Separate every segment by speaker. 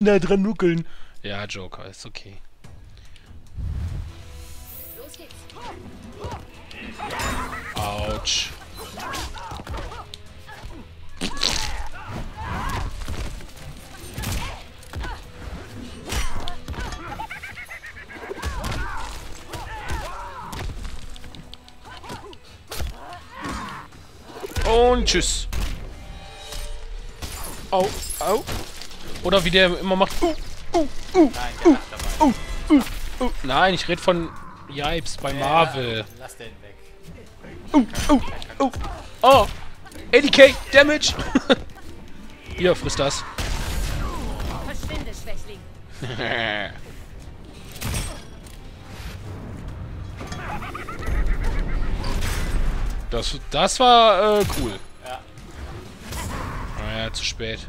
Speaker 1: nah dran nuckeln. Ja, Joker, ist okay.
Speaker 2: Los geht's.
Speaker 1: Autsch. Und tschüss. Au, au. Oder wie der immer macht. Uh, uh, uh,
Speaker 3: Nein, der lacht dabei.
Speaker 1: uh. Nein, ich rede von Yipes bei Marvel.
Speaker 3: Lass den weg.
Speaker 1: Uh, uh. Oh! 80k Damage! Hier, frisst das.
Speaker 2: Verschwinde, Schwächling.
Speaker 1: Das, das war äh, cool.
Speaker 3: Ja.
Speaker 1: Naja, zu spät.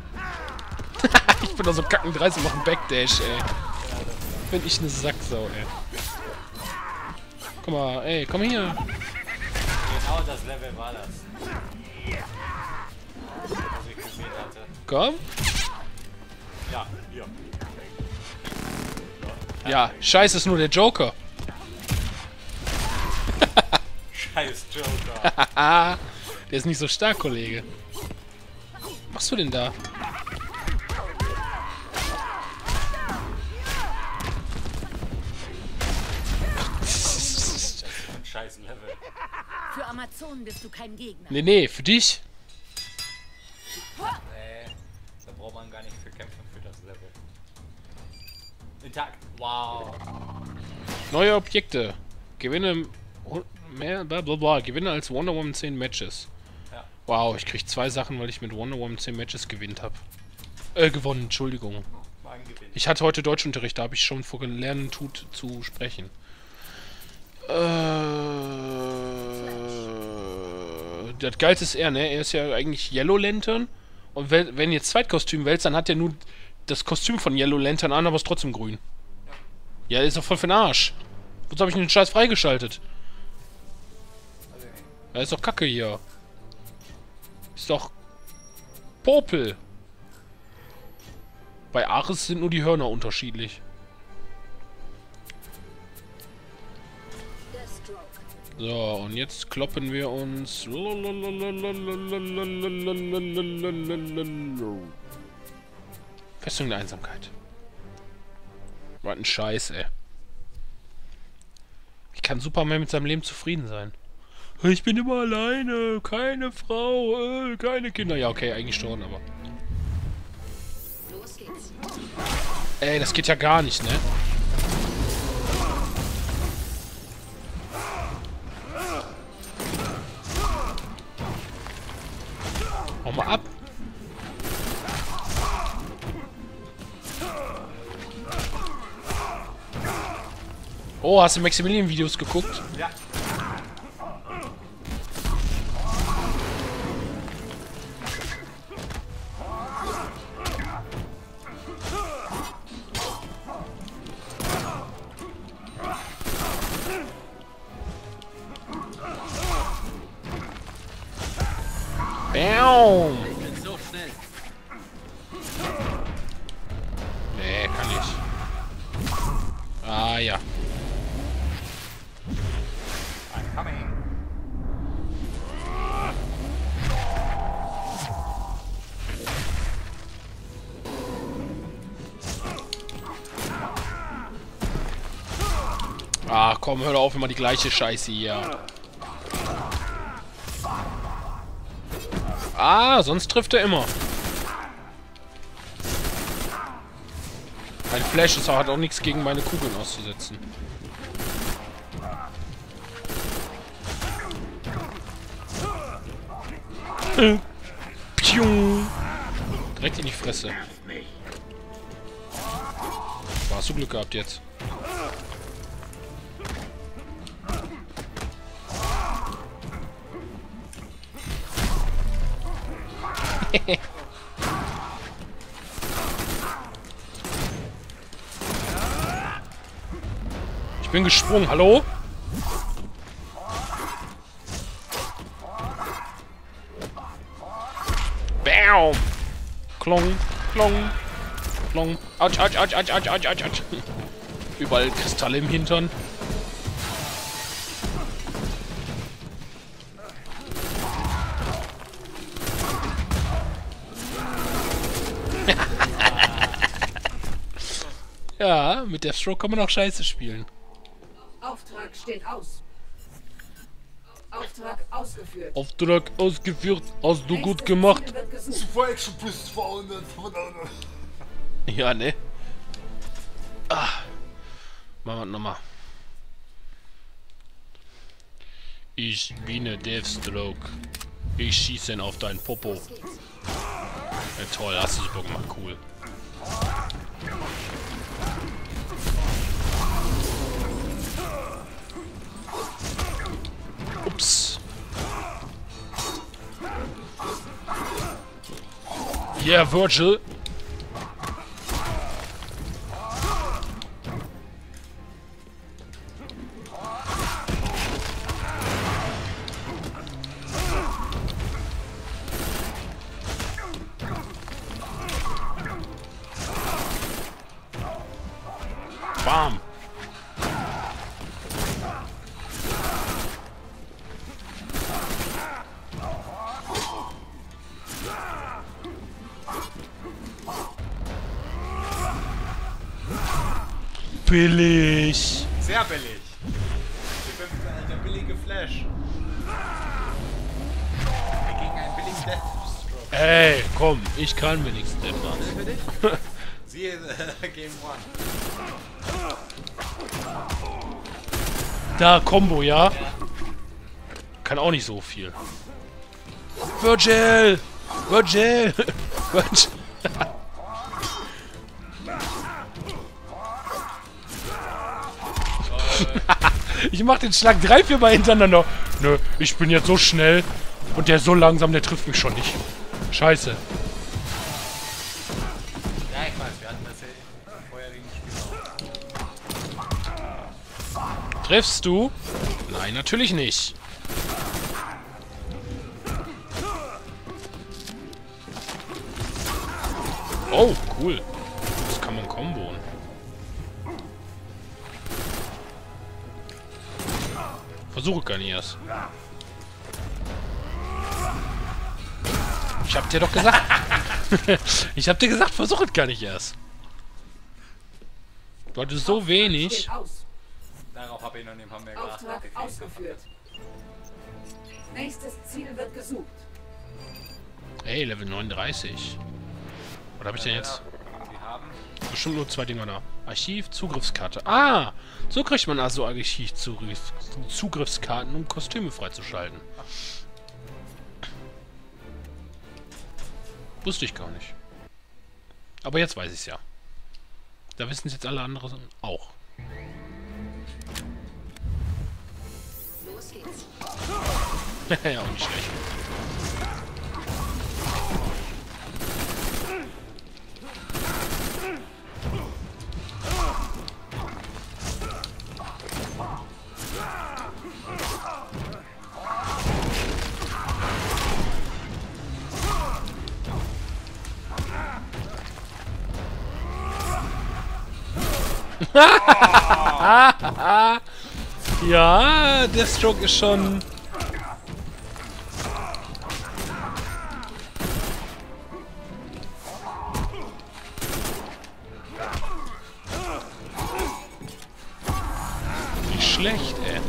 Speaker 1: ich bin da so kacken 30 und mach einen Backdash, ey. Bin ich eine Sacksau, ey. Guck mal, ey, komm hier.
Speaker 3: Genau das Level war das. Was ich gesehen hatte.
Speaker 1: Komm.
Speaker 3: Ja, hier.
Speaker 1: Ja, scheiße ist nur der Joker.
Speaker 3: Scheiß Joker.
Speaker 1: Der ist nicht so stark, Kollege. Was machst du denn da?
Speaker 2: Bist du kein Gegner.
Speaker 1: Nee, nee, für dich.
Speaker 3: Nee, da braucht man gar nicht für kämpfen für das Level. Intakt. Wow.
Speaker 1: Neue Objekte. Gewinne mehr, bla bla bla. Gewinne als Wonder Woman 10 Matches.
Speaker 3: Ja.
Speaker 1: Wow, ich krieg zwei Sachen, weil ich mit Wonder Woman 10 Matches gewinnt hab. Äh, gewonnen, Entschuldigung. Ich hatte heute Deutschunterricht, da habe ich schon vor lernen tut zu sprechen. Äh, das Geilste ist er, ne? Er ist ja eigentlich Yellow Lantern. Und wenn, jetzt Zweitkostüm wählst, dann hat er nur das Kostüm von Yellow Lantern an, aber ist trotzdem grün. Ja, ist doch voll für den Arsch. Wozu habe ich den Scheiß freigeschaltet? Ja, ist doch Kacke hier. Ist doch Popel. Bei Ares sind nur die Hörner unterschiedlich. So, und jetzt kloppen wir uns. Festung der Einsamkeit. Was ein Scheiß, ey. Wie kann Superman mit seinem Leben zufrieden sein? Ich bin immer alleine, keine Frau, äh, keine Kinder. Ja, okay, eigentlich schon, aber.
Speaker 2: Los geht's.
Speaker 1: Ey, das geht ja gar nicht, ne? Oh, hast du Maximilian-Videos geguckt?
Speaker 3: Ja.
Speaker 1: Bam!
Speaker 4: Ich bin so schnell.
Speaker 1: Nee, kann ich. Ah, ja. Ah, komm, hör auf, immer die gleiche Scheiße hier. Ah, sonst trifft er immer. Ein Flash ist, hat auch nichts gegen meine Kugeln auszusetzen. Äh. Piu. Direkt in die Fresse. Da hast du Glück gehabt jetzt. Ich bin gesprungen, hallo? Bam! Klong, klong. Autsch, autsch, autsch, autsch, autsch, autsch, autsch, autsch. Überall Kristalle im Hintern. Mit Deathstroke kann man auch scheiße spielen.
Speaker 4: Auftrag steht aus. Auftrag ausgeführt.
Speaker 1: Auftrag ausgeführt, hast du gut gemacht. Ja, ne? Ah. Machen wir nochmal. Ich bin der Deathstroke. Ich schieße ihn auf dein Popo. Ja, toll, hast du super gemacht, cool. Yeah, Virgil. Billig.
Speaker 3: Sehr billig. Der billige Flash. Gegen einen billigen Deathstroke.
Speaker 1: Ey, komm, ich kann wenigstens.
Speaker 3: Für dich? Siehe äh, Game One.
Speaker 1: Da, Combo, ja? Kann auch nicht so viel. Virgil! Virgil! Virgil! ich mach den Schlag drei, vier Mal hintereinander. Nö, ich bin jetzt so schnell und der ist so langsam, der trifft mich schon nicht. Scheiße.
Speaker 3: Ja, ich weiß, wir hatten das ja im vorherigen Spiel auch.
Speaker 1: Triffst du? Nein, natürlich nicht. Oh, cool. Versuche gar nicht erst. Ich hab dir doch gesagt. ich hab dir gesagt, versuch es gar nicht erst. Du hattest so wenig.
Speaker 3: Darauf habe ich noch nicht wir geachtet.
Speaker 4: Ausgeführt. Nächstes Ziel wird gesucht.
Speaker 1: Hey, Level 39. Was habe ich denn jetzt? Bestimmt nur zwei Dinger da. Archiv, Zugriffskarte. Ah! So kriegt man also Archiv Zugriff, Zugriffskarten, um Kostüme freizuschalten. Wusste ich gar nicht. Aber jetzt weiß ich es ja. Da wissen es jetzt alle anderen auch.
Speaker 2: Los geht's.
Speaker 1: ja, auch nicht schlecht. Ja, der Stroke ist schon... Nicht schlecht, ey.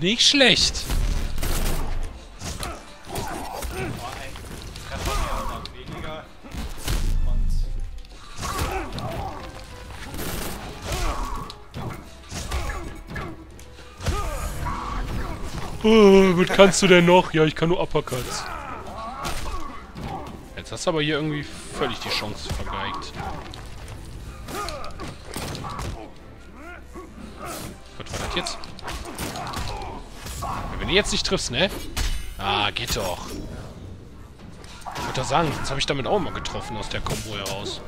Speaker 1: Nicht schlecht.
Speaker 3: Oh,
Speaker 1: was kannst du denn noch? Ja, ich kann nur Uppercuts. Jetzt hast du aber hier irgendwie völlig die Chance vergeigt. Was war das jetzt? Wenn du jetzt nicht triffst, ne? Ah, geht doch. Ich würde sagen, jetzt habe ich damit auch mal getroffen aus der Combo heraus.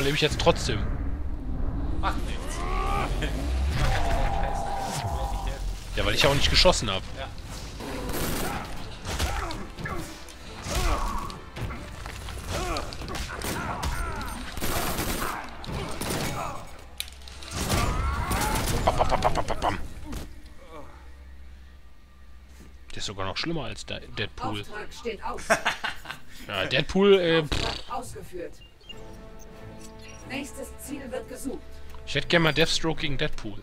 Speaker 1: Überlebe ich jetzt trotzdem.
Speaker 3: Macht nichts.
Speaker 1: Ja, weil ich auch nicht geschossen habe.
Speaker 3: Ja.
Speaker 1: Der ist sogar noch schlimmer als Deadpool. Ja, Deadpool, äh, pff.
Speaker 4: Nächstes Ziel wird gesucht.
Speaker 1: ich hätte gerne mal Deathstroke gegen Deadpool.